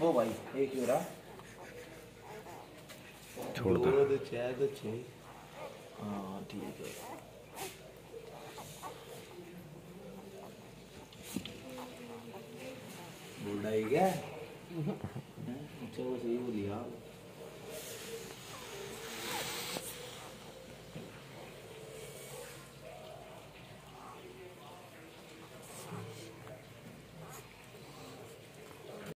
वो भाई एक ही रहा। छोड़ दो। दो दो छः दो छः हाँ ठीक है। बुढ़ाई क्या? अच्छा वो सही बोलिया